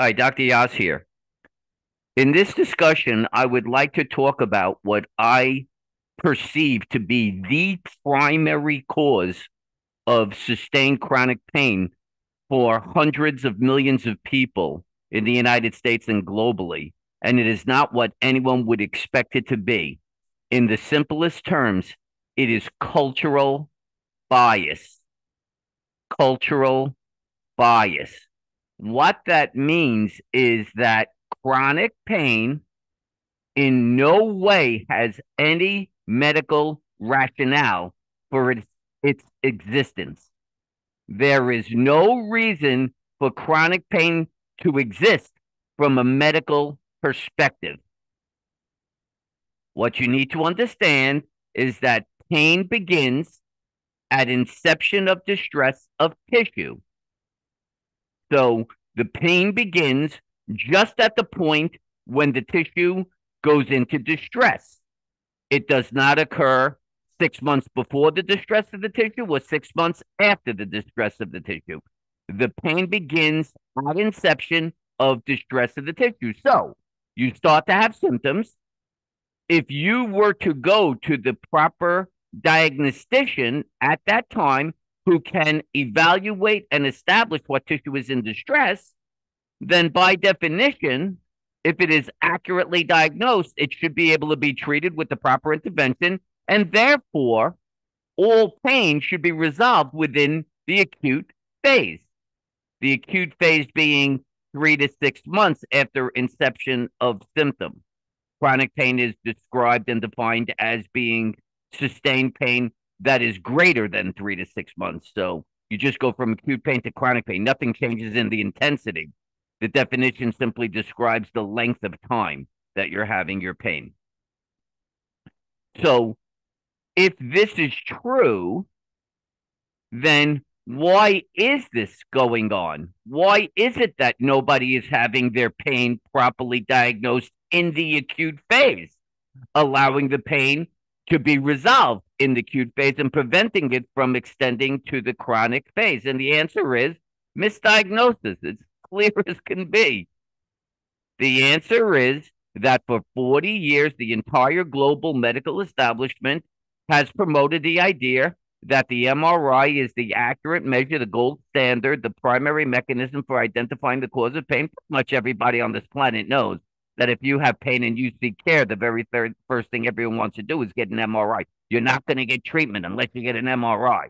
Hi, Dr. Yass here. In this discussion, I would like to talk about what I perceive to be the primary cause of sustained chronic pain for hundreds of millions of people in the United States and globally. And it is not what anyone would expect it to be. In the simplest terms, it is cultural bias. Cultural bias. What that means is that chronic pain in no way has any medical rationale for its, its existence. There is no reason for chronic pain to exist from a medical perspective. What you need to understand is that pain begins at inception of distress of tissue. So the pain begins just at the point when the tissue goes into distress. It does not occur six months before the distress of the tissue or six months after the distress of the tissue. The pain begins at inception of distress of the tissue. So you start to have symptoms. If you were to go to the proper diagnostician at that time, who can evaluate and establish what tissue is in distress, then by definition, if it is accurately diagnosed, it should be able to be treated with the proper intervention. And therefore, all pain should be resolved within the acute phase. The acute phase being three to six months after inception of symptom. Chronic pain is described and defined as being sustained pain that is greater than three to six months. So you just go from acute pain to chronic pain. Nothing changes in the intensity. The definition simply describes the length of time that you're having your pain. So if this is true, then why is this going on? Why is it that nobody is having their pain properly diagnosed in the acute phase, allowing the pain to be resolved in the acute phase and preventing it from extending to the chronic phase? And the answer is misdiagnosis. It's clear as can be. The answer is that for 40 years, the entire global medical establishment has promoted the idea that the MRI is the accurate measure, the gold standard, the primary mechanism for identifying the cause of pain. Pretty much everybody on this planet knows that if you have pain and you seek care, the very third, first thing everyone wants to do is get an MRI. You're not going to get treatment unless you get an MRI.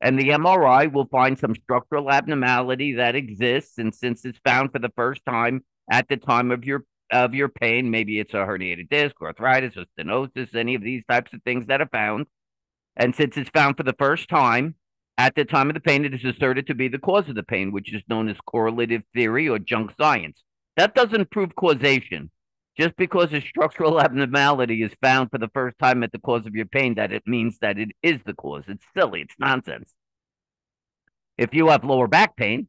And the MRI will find some structural abnormality that exists. And since it's found for the first time at the time of your of your pain, maybe it's a herniated disc, or arthritis, or stenosis, any of these types of things that are found. And since it's found for the first time at the time of the pain, it is asserted to be the cause of the pain, which is known as correlative theory or junk science. That doesn't prove causation. Just because a structural abnormality is found for the first time at the cause of your pain, that it means that it is the cause. It's silly. It's nonsense. If you have lower back pain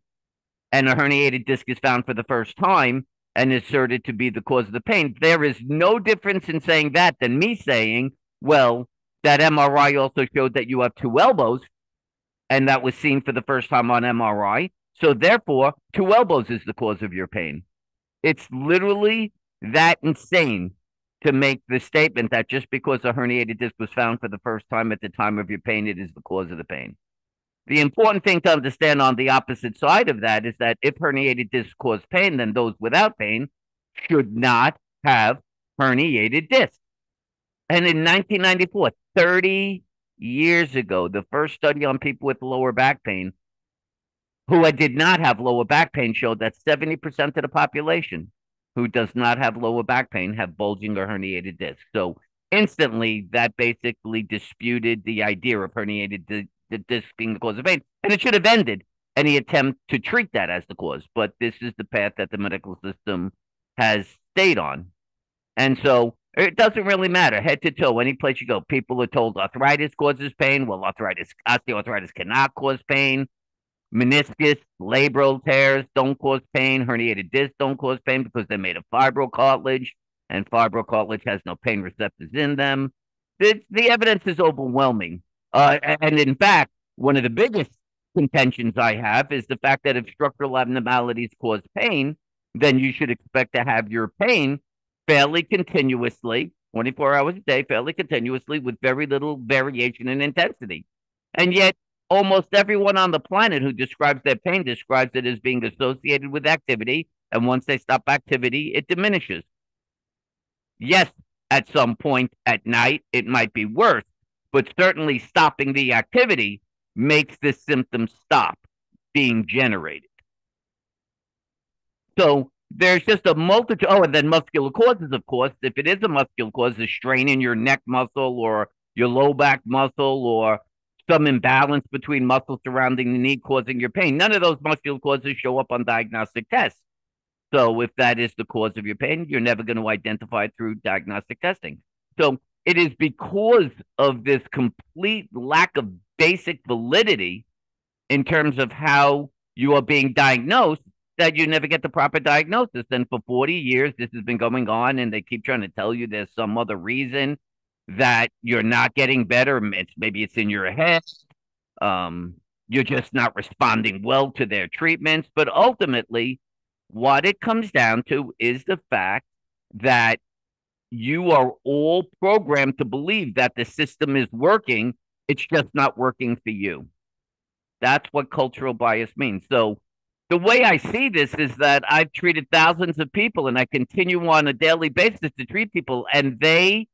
and a herniated disc is found for the first time and asserted to be the cause of the pain, there is no difference in saying that than me saying, well, that MRI also showed that you have two elbows, and that was seen for the first time on MRI. So therefore, two elbows is the cause of your pain. It's literally that insane to make the statement that just because a herniated disc was found for the first time at the time of your pain, it is the cause of the pain. The important thing to understand on the opposite side of that is that if herniated discs cause pain, then those without pain should not have herniated discs. And in 1994, 30 years ago, the first study on people with lower back pain who did not have lower back pain showed that 70% of the population who does not have lower back pain have bulging or herniated discs. So instantly, that basically disputed the idea of herniated di- the disc being the cause of pain, and it should have ended any attempt to treat that as the cause. But this is the path that the medical system has stayed on, and so it doesn't really matter head to toe any place you go. People are told arthritis causes pain. Well, arthritis, osteoarthritis cannot cause pain meniscus, labral tears don't cause pain, herniated discs don't cause pain because they're made of fibrocartilage, and fibrocartilage has no pain receptors in them. The, the evidence is overwhelming. Uh, and in fact, one of the biggest contentions I have is the fact that if structural abnormalities cause pain, then you should expect to have your pain fairly continuously, 24 hours a day, fairly continuously with very little variation in intensity. And yet, almost everyone on the planet who describes their pain describes it as being associated with activity. And once they stop activity, it diminishes. Yes, at some point at night, it might be worse, but certainly stopping the activity makes the symptoms stop being generated. So there's just a multitude. Oh, and then muscular causes, of course. If it is a muscular cause, a strain in your neck muscle or your low back muscle or some imbalance between muscles surrounding the knee causing your pain. None of those muscular causes show up on diagnostic tests. So if that is the cause of your pain, you're never going to identify it through diagnostic testing. So it is because of this complete lack of basic validity in terms of how you are being diagnosed that you never get the proper diagnosis. And for 40 years, this has been going on, and they keep trying to tell you there's some other reason that you're not getting better. It's, maybe it's in your head. Um, you're just not responding well to their treatments. But ultimately, what it comes down to is the fact that you are all programmed to believe that the system is working. It's just not working for you. That's what cultural bias means. So, the way I see this is that I've treated thousands of people and I continue on a daily basis to treat people, and they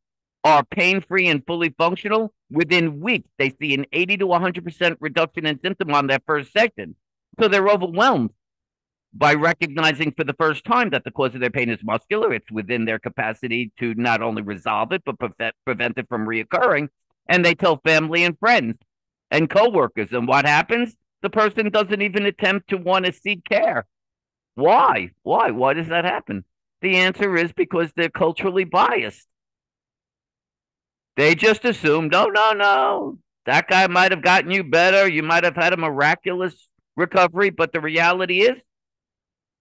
are pain free and fully functional within weeks. They see an 80 to 100% reduction in symptom on their first session. So they're overwhelmed by recognizing for the first time that the cause of their pain is muscular. It's within their capacity to not only resolve it, but prevent, prevent it from reoccurring. And they tell family and friends and coworkers. And what happens? The person doesn't even attempt to want to seek care. Why? Why? Why does that happen? The answer is because they're culturally biased. They just assumed, no, no, no, that guy might have gotten you better. You might have had a miraculous recovery. But the reality is,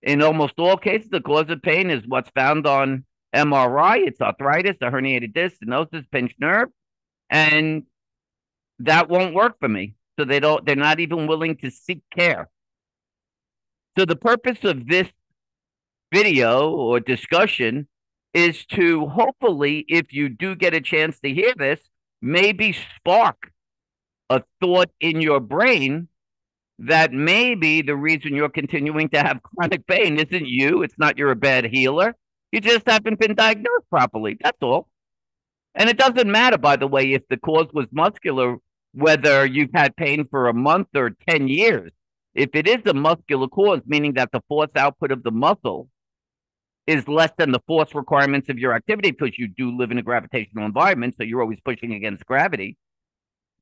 in almost all cases, the cause of pain is what's found on MRI. It's arthritis, a herniated disc, stenosis, pinched nerve. And that won't work for me. So they don't, they're not even willing to seek care. So the purpose of this video or discussion is to hopefully, if you do get a chance to hear this, maybe spark a thought in your brain that maybe the reason you're continuing to have chronic pain isn't you. It's not you're a bad healer. You just haven't been diagnosed properly. That's all. And it doesn't matter, by the way, if the cause was muscular, whether you've had pain for a month or 10 years. If it is a muscular cause, meaning that the force output of the muscle is less than the force requirements of your activity because you do live in a gravitational environment, so you're always pushing against gravity.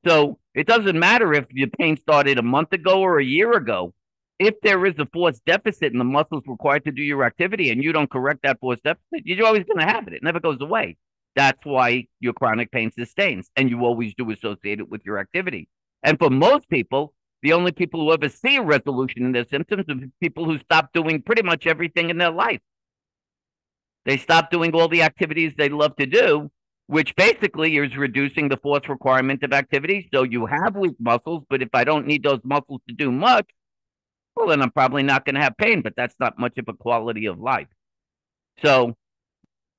So it doesn't matter if your pain started a month ago or a year ago. If there is a force deficit in the muscles required to do your activity and you don't correct that force deficit, you're always going to have it. It never goes away. That's why your chronic pain sustains and you always do associate it with your activity. And for most people, the only people who ever see a resolution in their symptoms are people who stop doing pretty much everything in their life. They stop doing all the activities they love to do, which basically is reducing the force requirement of activity. So you have weak muscles, but if I don't need those muscles to do much, well, then I'm probably not going to have pain, but that's not much of a quality of life. So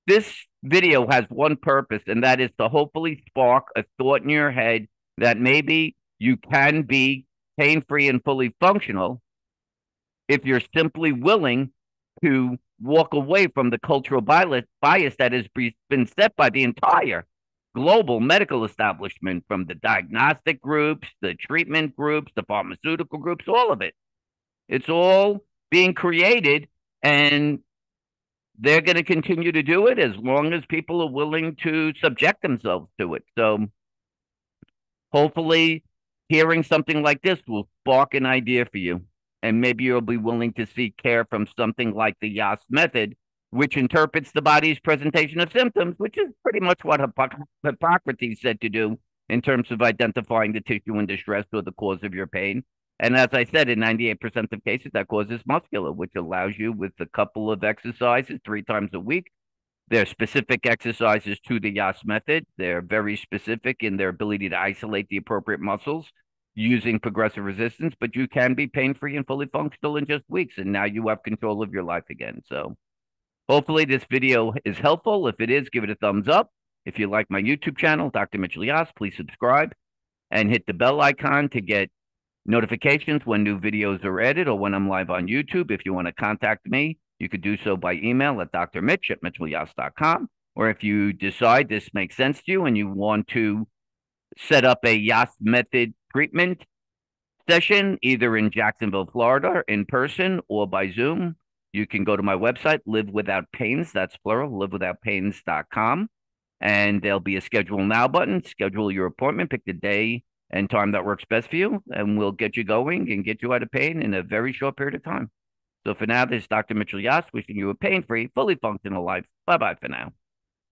this video has one purpose, and that is to hopefully spark a thought in your head that maybe you can be pain free and fully functional if you're simply willing to walk away from the cultural bias, bias that has been set by the entire global medical establishment from the diagnostic groups, the treatment groups, the pharmaceutical groups, all of it. It's all being created and they're going to continue to do it as long as people are willing to subject themselves to it. So hopefully hearing something like this will spark an idea for you and maybe you'll be willing to seek care from something like the Yass method, which interprets the body's presentation of symptoms, which is pretty much what Hippocrates said to do in terms of identifying the tissue in distress or the cause of your pain. And as I said, in 98% of cases, that causes muscular, which allows you with a couple of exercises three times a week. They're specific exercises to the Yass method. They're very specific in their ability to isolate the appropriate muscles using progressive resistance, but you can be pain free and fully functional in just weeks. And now you have control of your life again. So hopefully this video is helpful. If it is, give it a thumbs up. If you like my YouTube channel, Dr. Mitchell Yass, please subscribe and hit the bell icon to get notifications when new videos are added or when I'm live on YouTube. If you want to contact me, you could do so by email at drmitch at mitchellyass.com. Or if you decide this makes sense to you and you want to set up a Yass method treatment session, either in Jacksonville, Florida, in person or by Zoom, you can go to my website, Live Without Pains. That's plural, livewithoutpains.com. And there'll be a schedule now button. Schedule your appointment, pick the day and time that works best for you, and we'll get you going and get you out of pain in a very short period of time. So for now, this is Dr. Mitchell Yass wishing you a pain free, fully functional life. Bye bye for now.